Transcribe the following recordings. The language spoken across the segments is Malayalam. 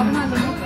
要那怎么？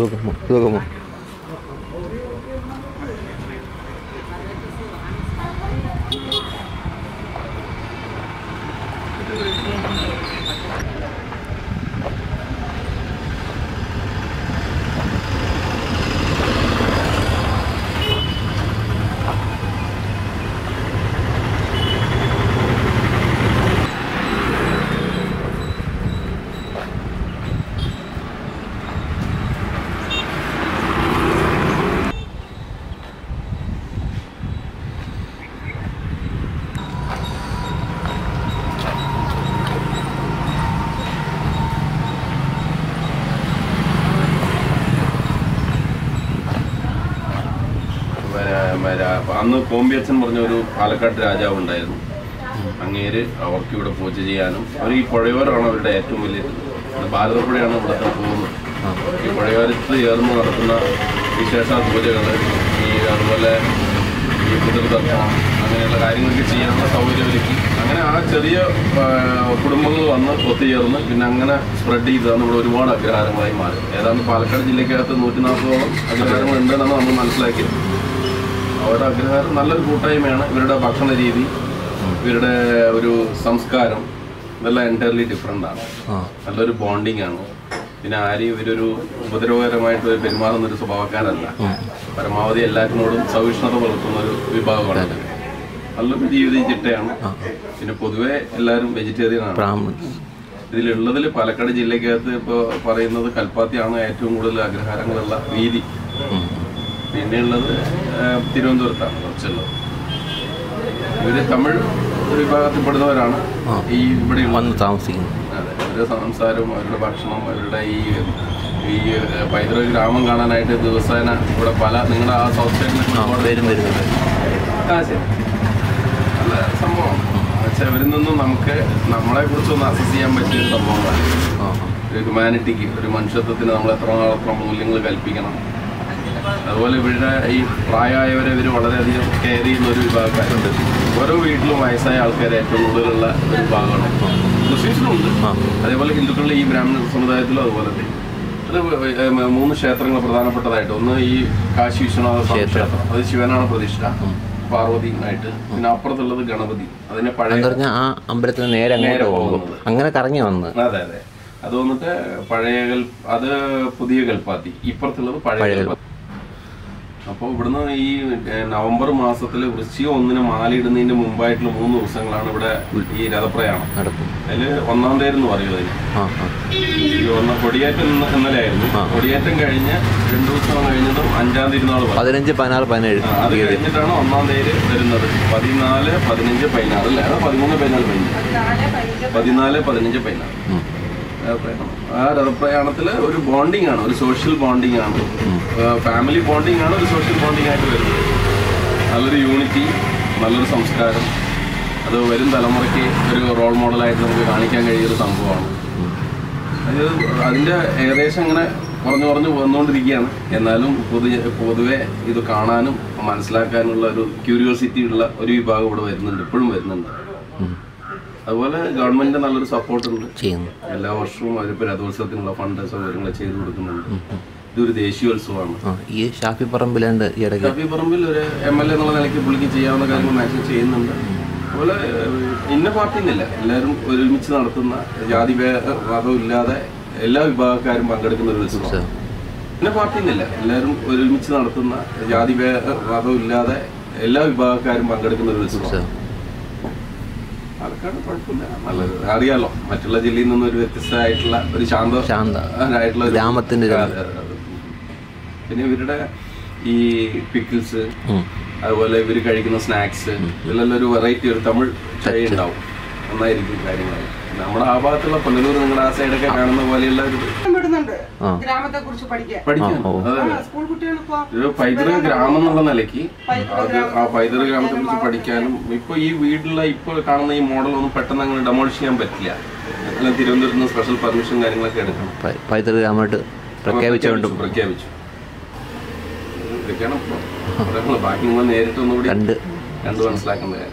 ưa cơ một ưa cơ một അന്ന് കോമ്പിയച്ചൻ പറഞ്ഞ ഒരു പാലക്കാട് രാജാവ് ഉണ്ടായിരുന്നു. അങ്ങേര് അവർക്ക് ഇവിടെ പൂജ ചെയ്യാനും അവർ ഈ പുഴയോരമാണ് അവരുടെ ഏറ്റവും വലിയ ഭാരതപ്പുഴയാണ് ഇവിടുത്തെ പോകുന്നത് ഈ പുഴയോരത്ത് ചേർന്ന് നടത്തുന്ന വിശേഷ പൂജകൾ ഈ അതുപോലെ ഈ പിതൃതർപ്പണം അങ്ങനെയുള്ള കാര്യങ്ങളൊക്കെ ചെയ്യാനുള്ള സൗകര്യം ഒരുക്കി. അങ്ങനെ ആ ചെറിയ കുടുംബങ്ങൾ വന്ന് ഒത്തുചേർന്ന് പിന്നെ അങ്ങനെ സ്പ്രെഡ് ചെയ്താണ് ഇവിടെ ഒരുപാട് അഗ്രഹാരങ്ങളായി മാറി. ഏതാണ്ട് പാലക്കാട് ജില്ലയ്ക്കകത്ത് നൂറ്റി നാൽപ്പതോളം അഗ്രഹാരങ്ങൾ ഉണ്ടെന്നാണ് നമ്മൾ മനസ്സിലാക്കിയത്. അവരുടെ അഗ്രഹാരം നല്ലൊരു കൂട്ടായ്മയാണ്. ഇവരുടെ ഭക്ഷണ രീതി ഇവരുടെ ഒരു സംസ്കാരം ഇതെല്ലാം എന്റയർലി ഡിഫറെന്റ് ആണ്. നല്ലൊരു ബോണ്ടിങ് ആണ്. പിന്നെ ആരെയും ഇവരൊരു ഉപദ്രവകരമായിട്ട് പെരുമാറുന്ന ഒരു സ്വഭാവക്കാരല്ല. പരമാവധി എല്ലാറ്റിനോടും സഹിഷ്ണുത പുലർത്തുന്ന ഒരു വിഭാഗമാണ്. നല്ലൊരു ജീവിത ചിട്ടയാണ്. പിന്നെ പൊതുവെ എല്ലാവരും വെജിറ്റേറിയൻ ആണ്. ഇതിലുള്ളതിൽ പാലക്കാട് ജില്ലക്കകത്ത് ഇപ്പോൾ പറയുന്നത് കൽപ്പാത്തിയാണ് ഏറ്റവും കൂടുതൽ അഗ്രഹാരങ്ങളുള്ള വീതി ഉം. പിന്നെയുള്ളത് തിരുവനന്തപുരത്താണ് കുറച്ചുള്ളത്. ഇവർ തമിഴ് വിഭാഗത്തിൽപ്പെടുന്നവരാണ്. ഈ ഇവിടെ വന്ന് താമസിക്കുന്നത് അതെ. അവരുടെ സംസാരവും അവരുടെ ഭക്ഷണം അവരുടെ ഈ ഈ പൈതൃക ഗ്രാമം കാണാനായിട്ട് ദിവസേന ഇവിടെ പല നിങ്ങളുടെ ആ സൗത്ത് സൈഡിൽ പേരും വരും വരുന്നുണ്ട് ആ ശരി. നല്ല സംഭവമാണ് പക്ഷെ അവരിൽ നിന്നും നമുക്ക് നമ്മളെ കുറിച്ചൊന്ന് അസസ് ചെയ്യാൻ പറ്റിയ സംഭവമാണ്. ഒരു ഹ്യൂമാനിറ്റിക്ക് ഒരു മനുഷ്യത്വത്തിന് നമ്മൾ എത്രമാത്രം മൂല്യങ്ങൾ കൽപ്പിക്കണം. അതുപോലെ ഇവരുടെ ഈ പ്രായമായവരെ ഇവർ വളരെയധികം കെയർ ചെയ്യുന്ന ഒരു വിഭാഗക്കാരുണ്ട്. ഓരോ വീട്ടിലും വയസ്സായ ആൾക്കാർ ഏറ്റവും കൂടുതലുള്ള ഒരു വിഭാഗമാണ്. മുസ്ലിംസിനുണ്ട്. ആ. അതേപോലെ ഹിന്ദുക്കളിലെ ഈ ബ്രാഹ്മണ സമുദായത്തിലും അതുപോലെ തന്നെ. അത് മൂന്ന് ക്ഷേത്രങ്ങൾ പ്രധാനപ്പെട്ടതായിട്ട്. ഒന്ന് ഈ കാശി വിശ്വനാഥ ക്ഷേത്രം. അത് ശിവനാണ് പ്രതിഷ്ഠ. പാർവതി ആയിട്ട് പിന്നെ അപ്പുറത്തുള്ളത് ഗണപതി. അതിനെ പഴയ ആ അമ്പലത്തിന് നേരെ നേരെ പോകുന്നത്. അങ്ങനെ കറങ്ങി വന്ന്. അതെ അതെ. അത് വന്നിട്ട് പഴയ അത് പുതിയ കൽപ്പാത്തി. ഇപ്പുറത്തുള്ളത് പഴയ കൽപ്പാത്തി. അപ്പോൾ ഇവിടുന്ന് ഈ നവംബർ മാസത്തിൽ വൃശ്ചിക ഒന്നിന് മാലയിടുന്നതിന്റെ മുമ്പായിട്ടുള്ള മൂന്ന് ദിവസങ്ങളാണ് ഇവിടെ ഈ രഥപ്രയാണം. അതിൽ ഒന്നാം തേര് എന്ന് പറയും അതിന്. കൊടിയേറ്റം ഇന്ന് ഇന്നലെ ആയിരുന്നു കൊടിയേറ്റം കഴിഞ്ഞ് രണ്ടു ദിവസം കഴിഞ്ഞതും അഞ്ചാം തീയതി. പതിനഞ്ച് പതിനാറ് പതിനേഴ് അത് കഴിഞ്ഞിട്ടാണ് ഒന്നാം തേര് വരുന്നത്. പതിനാല് പതിനഞ്ച് പതിനാറ് അല്ലേ? പതിമൂന്ന് പതിനാല് പതിനഞ്ച് പതിനാല് പതിനഞ്ച് പതിനാറ്. ആ രഥപ്രയാണത്തിൽ ഒരു ബോണ്ടിങ് ആണ് ഒരു സോഷ്യൽ ബോണ്ടിങ് ആണ്. ഫാമിലി ബോണ്ടിങ് ആണ് ഒരു സോഷ്യൽ ബോണ്ടിങ് ആയിട്ട് വരുന്നത്. നല്ലൊരു യൂണിറ്റി നല്ലൊരു സംസ്കാരം. അത് വരും തലമുറയ്ക്ക് ഒരു റോൾ മോഡലായിട്ട് നമുക്ക് കാണിക്കാൻ കഴിയൊരു സംഭവമാണ്. അത് അതിന്റെ ഏകദേശം ഇങ്ങനെ കുറഞ്ഞു കുറഞ്ഞു വന്നുകൊണ്ടിരിക്കുകയാണ്. എന്നാലും പൊതു പൊതുവെ ഇത് കാണാനും മനസ്സിലാക്കാനുള്ള ഒരു ക്യൂരിയോസിറ്റി ഉള്ള ഒരു വിഭാഗം ഇവിടെ വരുന്നുണ്ട് ഇപ്പോഴും വരുന്നുണ്ട്. അതുപോലെ ഗവൺമെന്റിന്റെ നല്ലൊരു സപ്പോർട്ട് ഉണ്ട്. ചെയ്യുന്നു. എല്ലാ വർഷവും അവരിപ്പോൾ രഥോത്സവത്തിനുള്ള ഫണ്ട് സൗകര്യങ്ങൾ ചെയ്തു കൊടുക്കുന്നുണ്ട്. ഇതൊരു ദേശീയോത്സവമാണ്. ഈ ഷാഫി പറമ്പിലുണ്ട് ഷാഫി പറമ്പിൽ ഒരു എം എൽ എ എന്നുള്ള നിലയ്ക്ക് പുള്ളിക്ക് ചെയ്യാവുന്ന കാര്യങ്ങൾ മാക്സിമം ചെയ്യുന്നുണ്ട്. അതുപോലെ ഇന്ന പാർട്ടി എന്നില്ല എല്ലാവരും ഒരുമിച്ച് നടത്തുന്ന ജാതി ഭേദവും ഇല്ലാതെ എല്ലാ വിഭാഗക്കാരും പങ്കെടുക്കുന്ന ഒരു ഉത്സവം. ഇന്ന പാർട്ടി എന്നില്ല എല്ലാവരും ഒരുമിച്ച് നടത്തുന്ന ജാതി ഭേദവും ഇല്ലാതെ എല്ലാ വിഭാഗക്കാരും പങ്കെടുക്കുന്ന ഒരു ഉത്സവം. പാലക്കാട് കുഴപ്പമില്ല. നല്ലത്. അറിയാലോ മറ്റുള്ള ജില്ലയിൽ നിന്ന് ഒരു വ്യത്യസ്തമായിട്ടുള്ള ഒരു ശാന്ത ശാന്ത. ആയിട്ടുള്ള ഒരു- ഗ്രാമത്തിന്റെ. പിന്നെ ഇവരുടെ ഈ പിക്കിൾസ് അതുപോലെ ഇവർ കഴിക്കുന്ന സ്നാക്സ് ഇതിലെല്ലാം ഒരു വെറൈറ്റി ഒരു തമിഴ് ചായ ഉണ്ടാവും. നന്നായിരിക്കും കാര്യങ്ങൾ നമ്മുടെ ആ ഭാഗത്തുള്ള പുനലൂർ നിങ്ങളുടെ ആ സൈഡൊക്കെ കാണുന്ന പോലെയുള്ള ഒരു ഒരു പൈതൃക ഗ്രാമം എന്നുള്ള നിലയ്ക്ക് ആ പൈതൃക ഗ്രാമത്തെ കുറിച്ച് പഠിക്കാനും ഇപ്പൊ ഈ വീട്ടിലെ ഇപ്പോൾ കാണുന്ന ഈ മോഡൽ ഒന്നും പെട്ടെന്ന് അങ്ങനെ ഡെമോളിഷ് ചെയ്യാൻ പറ്റില്ല. എല്ലാം തിരുവനന്തപുരത്ത് നിന്ന് സ്പെഷ്യൽ പെർമിഷൻ കാര്യങ്ങളൊക്കെ എടുക്കണം. പൈതൃക ഗ്രാമമായിട്ട് പ്രഖ്യാപിച്ചുകൊണ്ടും. പ്രഖ്യാപിച്ചു. ഇതൊക്കെയാണ് ബാക്കി നിങ്ങൾ നേരിട്ട് ഒന്നുകൂടി കണ്ട്. കണ്ടു മനസ്സിലാക്കേണ്ട കാര്യം.